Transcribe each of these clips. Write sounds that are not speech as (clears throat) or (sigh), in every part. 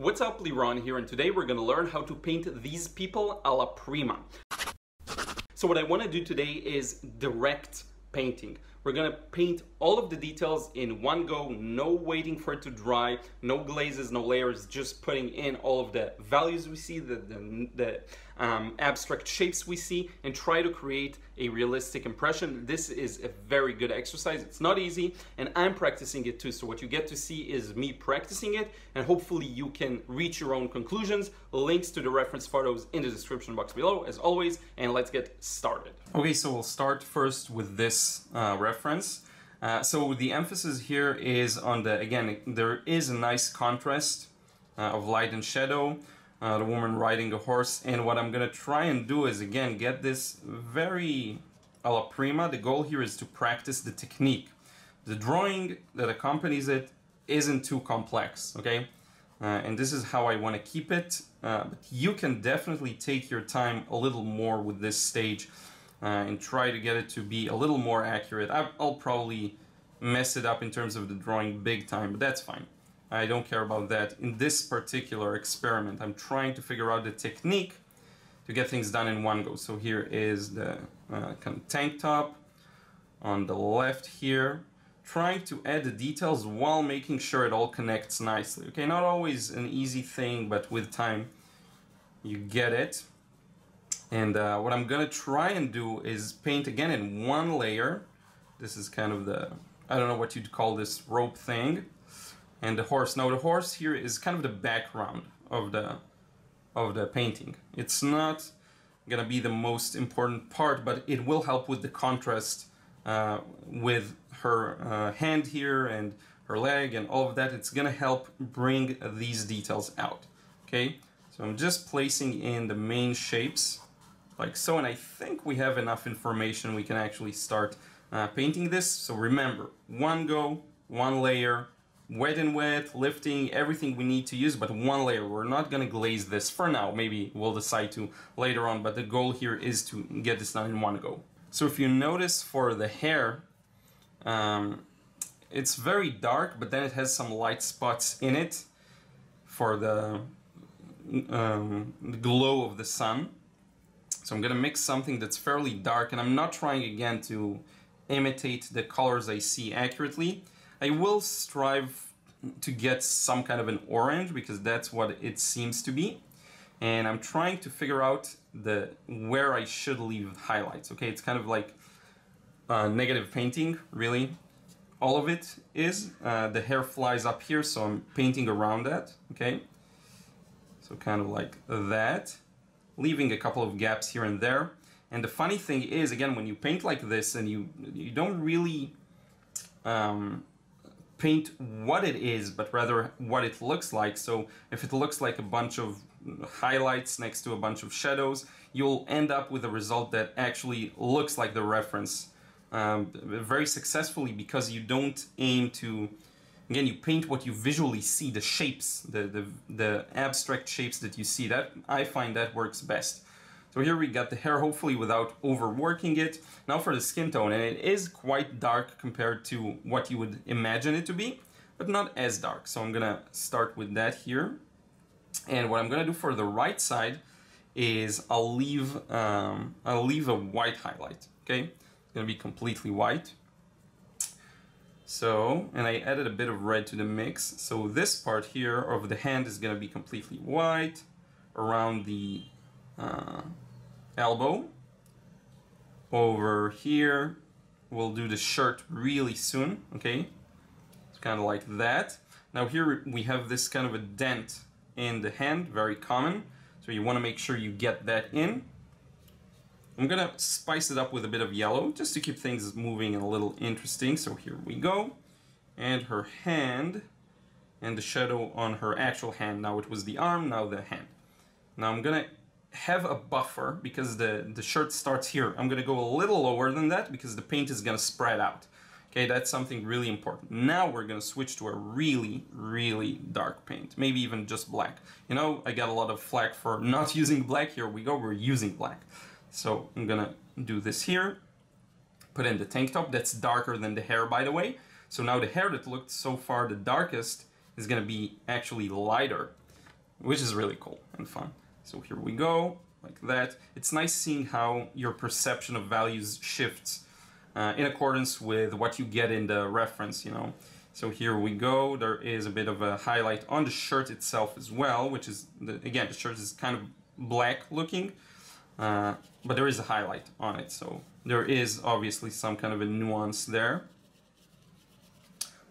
What's up, Liron here, and today we're gonna learn how to paint these people alla prima. So what I wanna do today is direct painting. We're gonna paint all of the details in one go, no waiting for it to dry, no glazes, no layers, just putting in all of the values we see, the, the, the um, abstract shapes we see, and try to create a realistic impression. This is a very good exercise. It's not easy, and I'm practicing it too. So what you get to see is me practicing it, and hopefully you can reach your own conclusions. Links to the reference photos in the description box below, as always, and let's get started. Okay, so we'll start first with this uh, reference. Uh, so the emphasis here is on the, again, there is a nice contrast uh, of light and shadow, uh, the woman riding a horse, and what I'm gonna try and do is, again, get this very alla prima. The goal here is to practice the technique. The drawing that accompanies it isn't too complex, okay? Uh, and this is how I want to keep it. Uh, but you can definitely take your time a little more with this stage uh, and try to get it to be a little more accurate. I'll probably mess it up in terms of the drawing big time, but that's fine. I don't care about that. In this particular experiment, I'm trying to figure out the technique to get things done in one go. So here is the uh, kind of tank top on the left here, trying to add the details while making sure it all connects nicely. Okay, not always an easy thing, but with time you get it. And uh, what I'm gonna try and do is paint again in one layer. This is kind of the, I don't know what you'd call this rope thing. And the horse. Now the horse here is kind of the background of the of the painting. It's not gonna be the most important part, but it will help with the contrast uh, with her uh, hand here and her leg and all of that. It's gonna help bring these details out. Okay, so I'm just placing in the main shapes like so, and I think we have enough information. We can actually start uh, painting this. So remember, one go, one layer, wet and wet, lifting, everything we need to use, but one layer. We're not gonna glaze this for now. Maybe we'll decide to later on, but the goal here is to get this done in one go. So if you notice for the hair, um, it's very dark, but then it has some light spots in it for the, um, the glow of the sun. So I'm gonna mix something that's fairly dark and I'm not trying again to imitate the colors I see accurately. I will strive to get some kind of an orange because that's what it seems to be. And I'm trying to figure out the where I should leave highlights. Okay, it's kind of like uh, negative painting, really. All of it is. Uh, the hair flies up here, so I'm painting around that, okay? So kind of like that leaving a couple of gaps here and there. And the funny thing is, again, when you paint like this and you, you don't really um, paint what it is, but rather what it looks like. So if it looks like a bunch of highlights next to a bunch of shadows, you'll end up with a result that actually looks like the reference um, very successfully because you don't aim to again you paint what you visually see the shapes the, the the abstract shapes that you see. That i find that works best. So here we got the hair hopefully without overworking it. Now for the skin tone and it is quite dark compared to what you would imagine it to be but not as dark. So i'm gonna start with that here. And what i'm gonna do for the right side is i'll leave um, i'll leave a white highlight okay? It's gonna be completely white so, and I added a bit of red to the mix. So this part here of the hand is going to be completely white around the uh, elbow. Over here, we'll do the shirt really soon, okay? It's kind of like that. Now here we have this kind of a dent in the hand, very common. So you want to make sure you get that in. I'm gonna spice it up with a bit of yellow just to keep things moving and a little interesting. So here we go. And her hand and the shadow on her actual hand. Now it was the arm, now the hand. Now I'm gonna have a buffer because the, the shirt starts here. I'm gonna go a little lower than that because the paint is gonna spread out. Okay, that's something really important. Now we're gonna switch to a really, really dark paint. Maybe even just black. You know, I got a lot of flack for not (laughs) using black. Here we go, we're using black. So I'm gonna do this here, put in the tank top, that's darker than the hair by the way. So now the hair that looked so far the darkest is gonna be actually lighter. which is really cool and fun. So here we go, like that. It's nice seeing how your perception of values shifts uh, in accordance with what you get in the reference, you know. So here we go, there is a bit of a highlight on the shirt itself as well, which is, the, again, the shirt is kind of black looking, uh, but there is a highlight on it, so there is obviously some kind of a nuance there.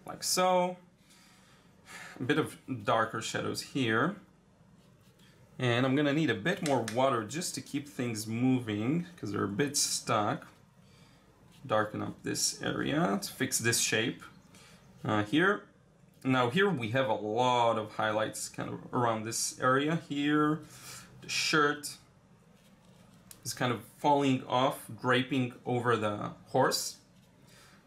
Like so. A bit of darker shadows here. And I'm gonna need a bit more water just to keep things moving, because they're a bit stuck. Darken up this area to fix this shape. Uh, here, now here we have a lot of highlights kind of around this area here. The shirt, is kind of falling off, draping over the horse.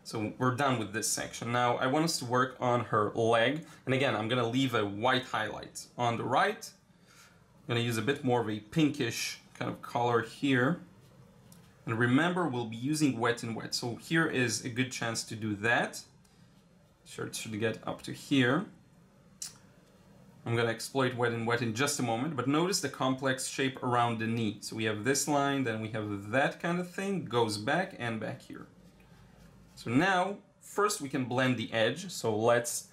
So we're done with this section. Now I want us to work on her leg. And again, I'm gonna leave a white highlight on the right. I'm gonna use a bit more of a pinkish kind of color here. And remember, we'll be using wet and wet. So here is a good chance to do that. Shirt should get up to here. I'm going to exploit wet and wet in just a moment, but notice the complex shape around the knee. So we have this line, then we have that kind of thing, goes back and back here. So now, first we can blend the edge. So let's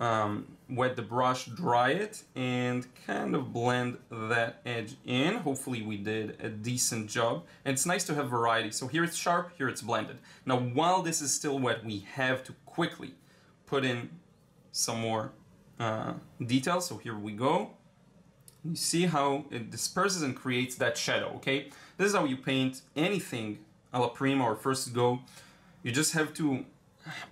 um, wet the brush, dry it, and kind of blend that edge in. Hopefully we did a decent job. And it's nice to have variety. So here it's sharp, here it's blended. Now, while this is still wet, we have to quickly put in some more uh, details. So here we go. You see how it disperses and creates that shadow, okay? This is how you paint anything alla prima or first go. You just have to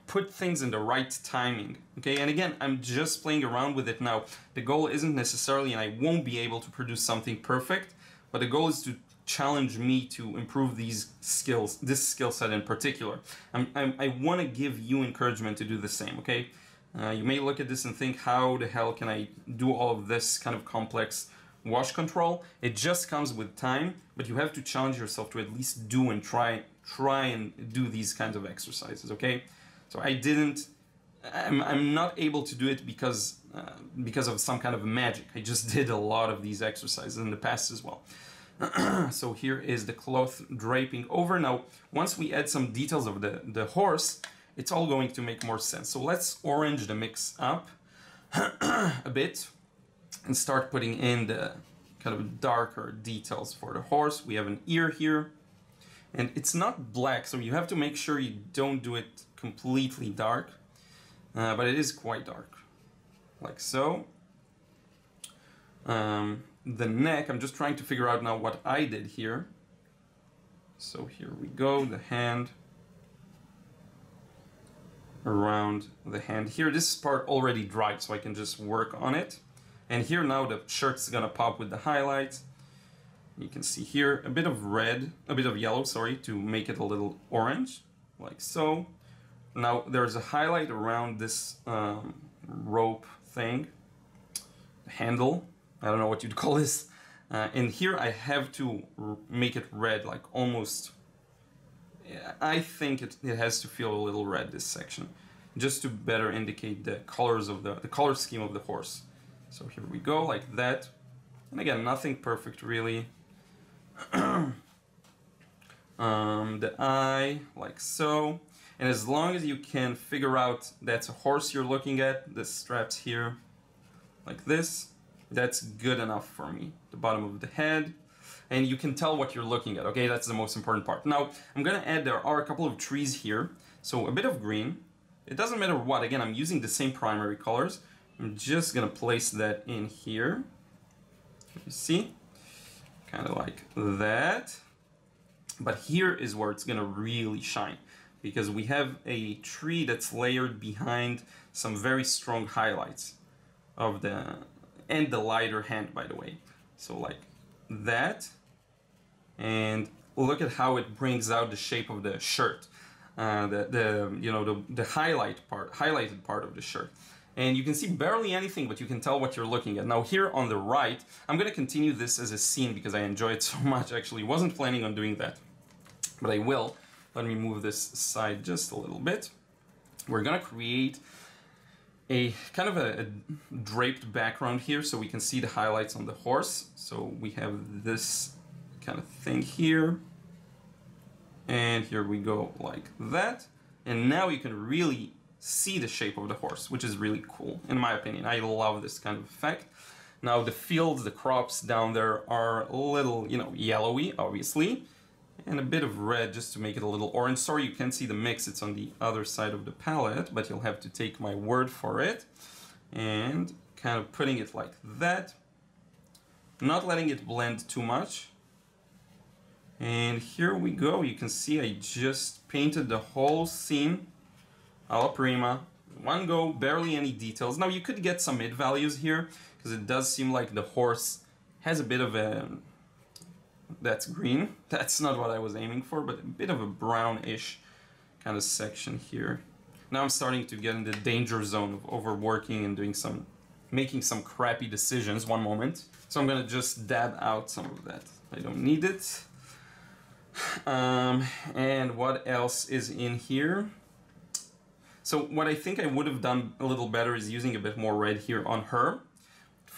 put things in the right timing, okay? And again, I'm just playing around with it now. The goal isn't necessarily, and I won't be able to produce something perfect, but the goal is to challenge me to improve these skills, this skill set in particular. I'm, I'm, i want to give you encouragement to do the same, okay? Uh, you may look at this and think, how the hell can I do all of this kind of complex wash control? It just comes with time, but you have to challenge yourself to at least do and try try and do these kinds of exercises. Okay, so I didn't. I'm, I'm not able to do it because uh, because of some kind of magic. I just (laughs) did a lot of these exercises in the past as well. (clears throat) so here is the cloth draping over. Now, once we add some details of the, the horse, it's all going to make more sense. So let's orange the mix up (clears throat) a bit and start putting in the kind of darker details for the horse. We have an ear here and it's not black, so you have to make sure you don't do it completely dark, uh, but it is quite dark, like so. Um, the neck, I'm just trying to figure out now what I did here. So here we go, the hand around the hand here. This part already dried, so I can just work on it. And here now the shirt's gonna pop with the highlights. You can see here a bit of red, a bit of yellow, sorry, to make it a little orange, like so. Now there's a highlight around this um, rope thing, handle, I don't know what you'd (laughs) call this. Uh, and here I have to make it red, like almost I think it, it has to feel a little red, this section, just to better indicate the colors of the, the color scheme of the horse. So here we go, like that. And again, nothing perfect really. (clears throat) um, the eye, like so. And as long as you can figure out that's a horse you're looking at, the straps here, like this, that's good enough for me. The bottom of the head, and you can tell what you're looking at, okay? That's the most important part. Now, I'm gonna add, there are a couple of trees here, so a bit of green. It doesn't matter what, again, I'm using the same primary colors. I'm just gonna place that in here. You see? Kind of like that. But here is where it's gonna really shine because we have a tree that's layered behind some very strong highlights of the and the lighter hand by the way so like that and look at how it brings out the shape of the shirt uh, the, the you know the, the highlight part highlighted part of the shirt. And you can see barely anything but you can tell what you're looking at. Now here on the right I'm gonna continue this as a scene because I enjoy it (laughs) so much. Actually wasn't planning on doing that but I will. Let me move this side just a little bit. We're gonna create a kind of a, a, draped background here so we can see the highlights on the horse. So we have this kind of thing here. And here we go like that. And now you can really see the shape of the horse, which is really cool, in my opinion. I love this kind of effect. Now the fields, the crops down there are a little, you know, yellowy, obviously, and a bit of red just to make it a little orange. Sorry you can't see the mix, it's on the other side of the palette, but you'll have to take my word for it. And kind of putting it like that, not letting it blend too much. And here we go, you can see I just painted the whole scene alla prima, one go, barely any details. Now you could get some mid values here, because it does seem like the horse has a bit of a... That's green. (laughs) That's not what I was aiming for, but a bit of a brownish kind of section here. Now I'm starting to get in the danger zone of overworking and doing some, making some crappy decisions. One moment. So I'm gonna just dab out some of that. I don't need it. (sighs) Um, and what else is in here? So what I think I would have done a little better is using a bit more red here on her.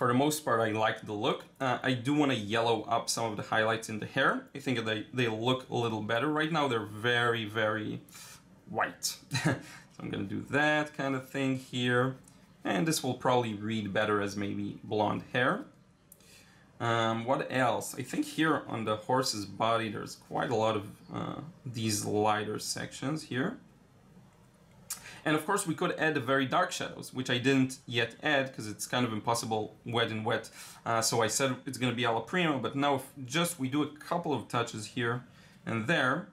For the most part, I like the look. Uh, I do want to yellow up some of the highlights in the hair. I think they, they look a little better. Right now, they're very, very white. (laughs) so I'm going to do that kind of thing here. And this will probably read better as maybe blonde hair. Um, what else? I think here on the horse's body, there's quite a lot of uh, these lighter sections here. And of course we could add the very dark shadows, which I didn't yet add because it's kind of impossible wet and wet. Uh, so I said it's going to be alla prima, but now if just we do a couple of touches here and there,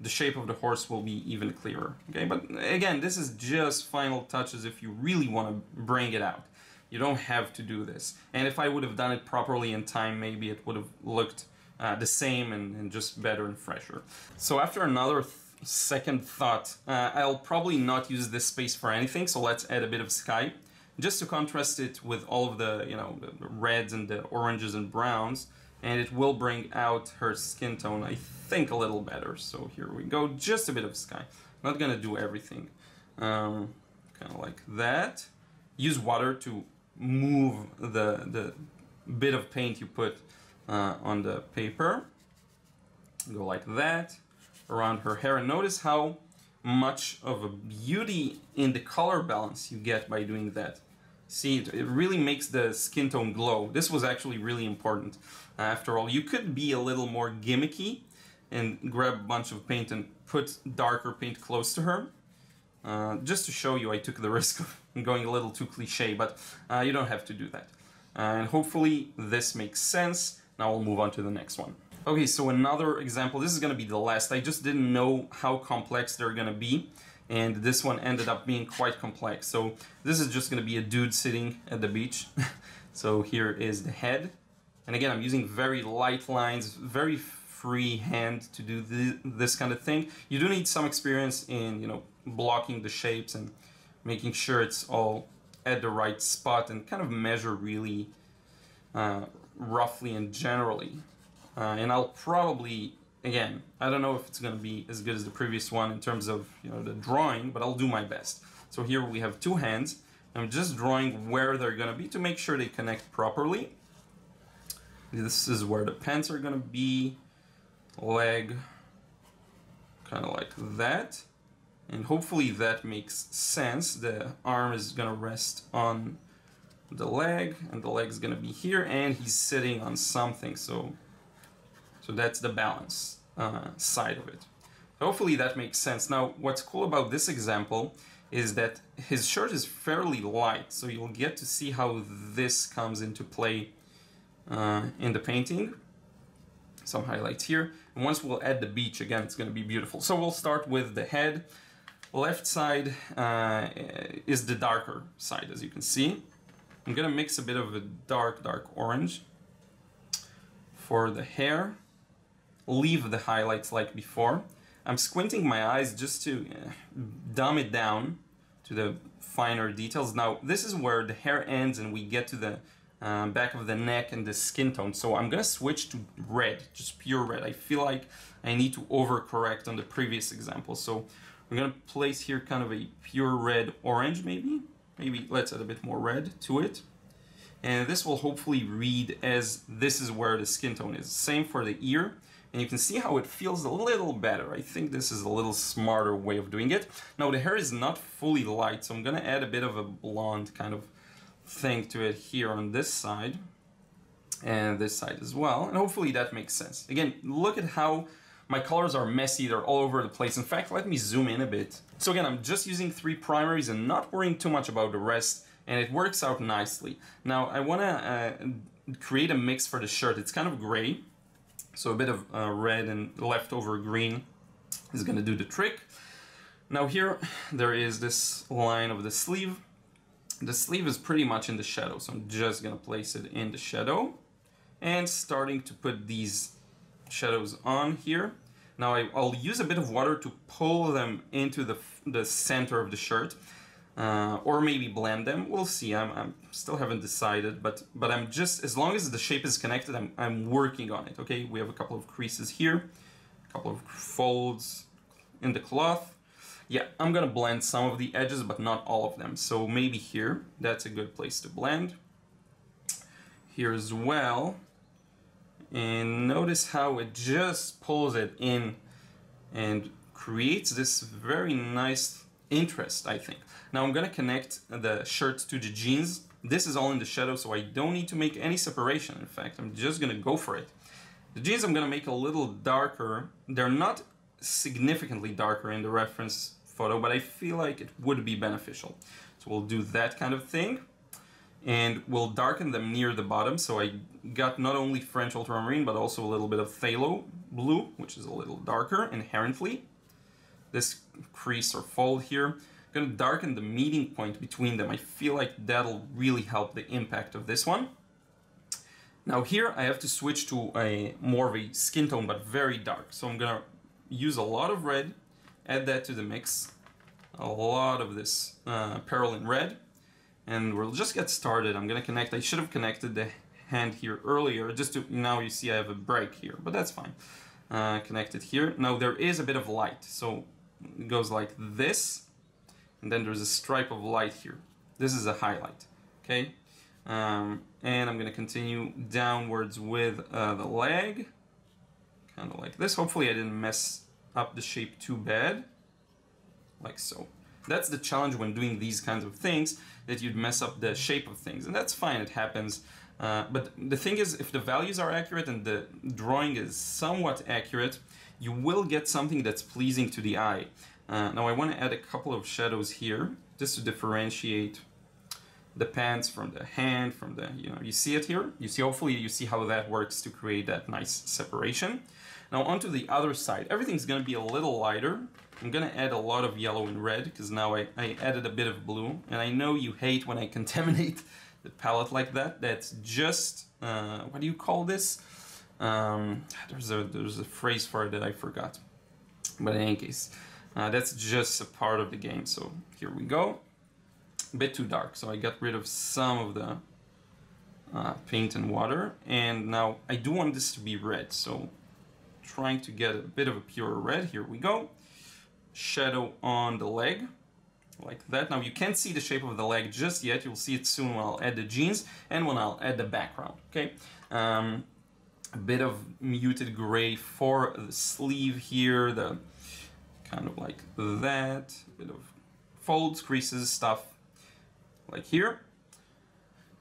the shape of the horse will be even clearer. Okay, but again, this is just final touches if you really want to bring it out. You don't have to do this. And if I would have done it properly in time, maybe it would have looked uh, the same and, and, just better and fresher. So after another second thought. Uh, I'll probably not use this space for anything, so let's add a bit of sky. Just to contrast it with all of the, you know, the reds and the oranges and browns, and it will bring out her skin tone, I think, a little better. So here we go, just a bit of sky. Not gonna do everything. Um, kind of like that. Use water to move the, the bit of paint you put uh, on the paper. Go like that around her hair and notice how much of a beauty in the color balance you get by doing that. See, it really makes the skin tone glow. This was actually really important. Uh, after all, you could be a little more gimmicky and grab a bunch of paint and put darker paint close to her. Uh, just to show you, I took the (laughs) risk of going a little too cliche, but uh, you don't have to do that. and hopefully this makes sense. Now we'll move on to the next one. Okay, so another example, this is gonna be the last. I just didn't know how complex they're gonna be, and this one ended up being quite complex. So this is just gonna be a dude sitting at the beach. (laughs) so here is the head. And again, I'm using very light lines, very free hand to do this kind of thing. You do need some experience in, you know, blocking the shapes and making sure it's all at the right spot and kind of measure really uh, roughly and generally. Uh, and I'll probably, again, I don't know if it's going to be as good as the previous one in terms of you know the drawing, but I'll do my best. So here we have two hands. I'm just drawing where they're going to be to make sure they connect properly. This is where the pants are going to be, leg, kind of like that. And hopefully that makes sense. The arm is going to rest on the leg and the leg is going to be here and he's sitting on something. So so that's the balance uh, side of it. Hopefully that makes sense. Now, what's cool about this example is that his shirt is fairly light, so you'll get to see how this comes into play uh, in the painting. Some highlights here. And once we'll add the beach again, it's going to be beautiful. So we'll start with the head. Left side uh, is the darker side, as you can see. I'm going to mix a bit of a dark, dark orange for the hair leave the highlights like before. I'm squinting my eyes just to uh, dumb it down to the finer details. Now, this is where the hair ends and we get to the um, back of the neck and the skin tone. So I'm gonna switch to red, just pure red. I feel like I need to overcorrect on the previous example. So I'm gonna place here kind of a pure red orange maybe. maybe let's add a bit more red to it. And this will hopefully read as this is where the skin tone is. Same for the ear. And you can see how it feels a little better. I think this is a little smarter way of doing it. Now the hair is not fully light, so I'm gonna add a bit of a blonde kind of thing to it here on this side and this side as well. And hopefully that makes sense. Again, look at how my colors are messy, they're all over the place. In fact, let me zoom in a bit. So again, I'm just using three primaries and not worrying too much about the rest, and it works out nicely. Now, I wanna uh, create a mix for the shirt. It's kind of gray, so a bit of uh, red and leftover green is gonna do the trick. Now here, there is this line of the sleeve. The sleeve is pretty much in the shadow, so I'm just gonna place it in the shadow and starting to put these shadows on here. Now I, will use a bit of water to pull them into the, the center of the shirt. Uh, or maybe blend them. We'll see. I'm, I'm still haven't decided, but but I'm just as long as the shape is connected, I'm I'm working on it. Okay, we have a couple of creases here, a couple of folds in the cloth. Yeah, I'm gonna blend some of the edges, but not all of them. So maybe here, that's a good place to blend. Here as well, and notice how it just pulls it in and creates this very nice interest I think. Now I'm gonna connect the shirt to the jeans. This is all in the shadow so I don't need to make any separation. In fact I'm just gonna go for it. The jeans I'm gonna make a little darker. They're not significantly darker in the reference photo but I feel like it would be beneficial. So we'll do that kind of thing and we'll darken them near the bottom. So I got not only French ultramarine, but also a little bit of phthalo blue, which is a little darker inherently. This crease or fold here, I'm gonna darken the meeting point between them. I feel like that'll really help the impact of this one. Now here I have to switch to a more of a skin tone, but very dark. So I'm gonna use a lot of red, add that to the mix, a lot of this uh, Perylene red, and we'll just get started. I'm gonna connect, I should have connected the hand here earlier, just to, now you see I have a break here, but that's fine. Uh, connected here. Now there is a bit of light, so it goes like this, and then there's a stripe of light here. This is a highlight, okay? Um, and I'm gonna continue downwards with uh, the leg, kind of like this. Hopefully I didn't mess up the shape too bad, like so. That's the challenge when doing these kinds of things, that you'd mess up the shape of things. And that's fine, it happens. Uh, but the thing is, if the values are accurate and the drawing is somewhat accurate, you will get something that's pleasing to the eye. Uh, now I want to add a couple of shadows here, just to differentiate the pants from the hand, from the, you know, you see it here? You see, hopefully you see how that works to create that nice separation. Now onto the other side, everything's gonna be a little lighter. I'm gonna add a lot of yellow and red because now I, I added a bit of blue and I know you hate when I (laughs) contaminate the palette like that. That's just, uh, what do you call this? Um, there's, a, there's a phrase for it that I forgot. But in any case, uh, that's just a part of the game. So here we go. A bit too dark, so I got rid of some of the uh, paint and water. And now I do want this to be red, so trying to get a bit of a pure red. Here we go. Shadow on the leg, like that. Now you can't see the shape of the leg just yet. You'll see it soon when I'll add the jeans and when I'll add the background, okay? Um, a bit of muted gray for the sleeve here, the kind of like that, bit of folds, creases, stuff like here.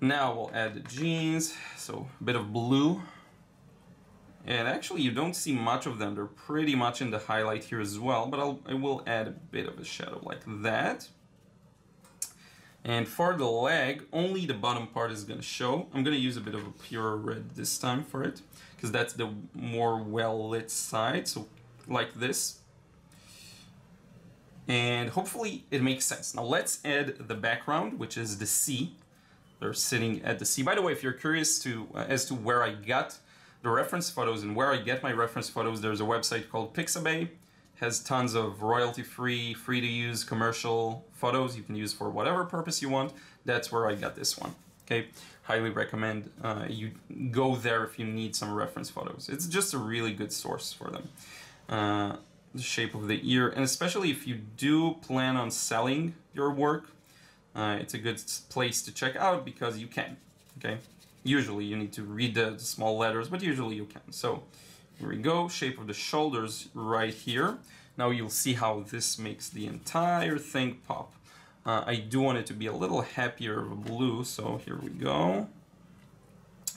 Now we'll add the jeans, so a bit of blue and actually you don't see much of them, they're pretty much in the highlight here as well, but I'll, I will add a bit of a shadow like that. And for the leg, only the bottom part is going to show. I'm going to use a bit of a pure red this time for it, because that's the more well-lit side, so like this. And hopefully it makes sense. Now let's add the background, which is the sea. They're sitting at the sea. By the way, if you're curious to uh, as to where I got the reference photos and where I get my reference photos, there's a website called Pixabay. Has tons of royalty-free, free-to-use commercial photos you can use for whatever purpose you want. That's where I got this one. Okay, highly recommend uh, you go there if you need some reference photos. It's just a really good source for them. Uh, the shape of the ear, and especially if you do plan on selling your work, uh, it's a good place to check out because you can. Okay, usually you need to read the, the small letters, but usually you can. So here we go, shape of the shoulders right here. Now you'll see how this makes the entire thing pop. Uh, I do want it to be a little happier of a blue, so here we go.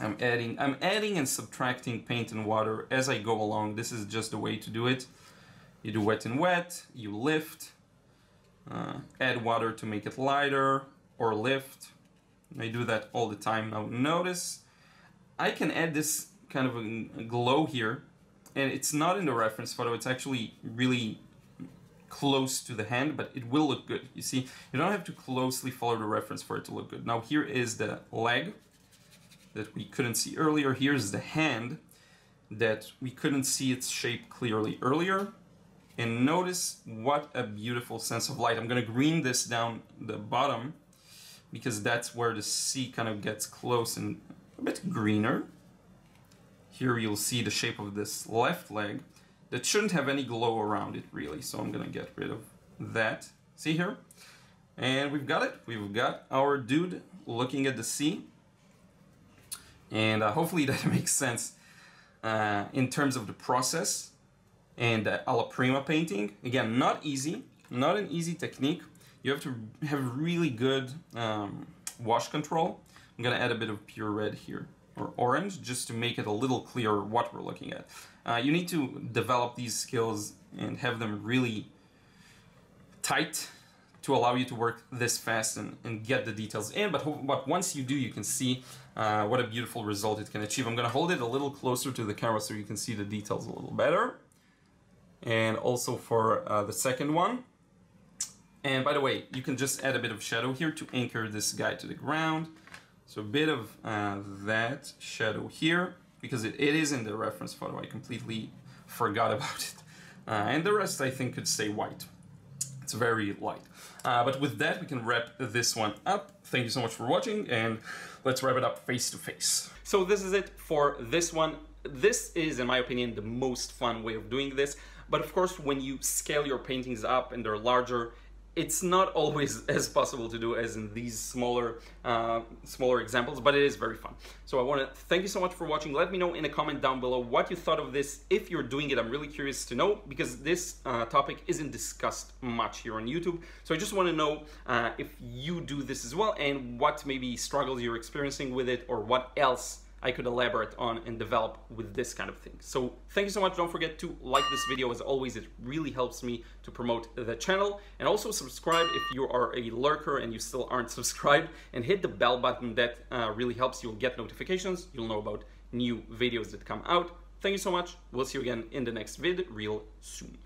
I'm adding, I'm adding and subtracting paint and water as I go along. This is just the way to do it. You do wet and wet, you lift, uh, add water to make it lighter, or lift. I do that all the time. Now notice, I can add this kind of a, a glow here, and it's not in the reference photo, it's actually really close to the hand, but it will look good. You see, you don't have to closely follow the reference for it to look good. Now here is the leg that we couldn't see earlier. Here's the hand that we couldn't see its shape clearly earlier. And notice what a beautiful sense of light. I'm gonna green this down the bottom because that's where the sea kind of gets close and a bit greener. Here you'll see the shape of this left leg that shouldn't have any glow around it really. So I'm gonna get rid of that. See here? And we've got it. We've got our dude looking at the sea. And uh, hopefully (laughs) that makes sense uh, in terms of the process and uh, alla prima painting. Again, not easy, not an easy technique. You have to have really good um, wash control. I'm gonna add a bit of pure red here or orange just to make it a little clearer what we're looking at. Uh, you need to develop these skills and have them really tight to allow you to work this fast and, and get the details in. But, but once you do, you can see uh, what a beautiful result it can achieve. I'm going to hold it a little closer to the camera so you can see the details a little better. And also for uh, the second one. And by the way, you can just add a bit of shadow here to anchor this guy to the ground. So a bit of uh, that shadow here, because it, it is in the reference photo. I completely forgot about it. Uh, and the rest I think could stay white. It's very light. Uh, but with that, we can wrap this one up. Thank you so much for watching, and let's wrap it up face to face. So this is it for this one. This is, in my opinion, the most fun way of doing this. But of course, when you scale your paintings up and they're larger, it's not always (laughs) as possible to do as in these smaller uh, smaller examples, but it is very fun. So I want to thank you so much for watching. Let me know in a comment down below what you thought of this. If you're doing it, I'm really curious to know because this uh, topic isn't discussed much here on YouTube. So I just want to know uh, if you do this as well and what maybe struggles you're experiencing with it or what else I could elaborate on and develop with this kind of thing. So thank you so much. Don't forget to like this video. As always, it really helps me to promote the channel. And also subscribe if you are a lurker and you still aren't (laughs) subscribed. And hit the bell button. That uh, really helps. You'll get notifications. You'll know about new videos that come out. Thank you so much. We'll see you again in the next vid real soon.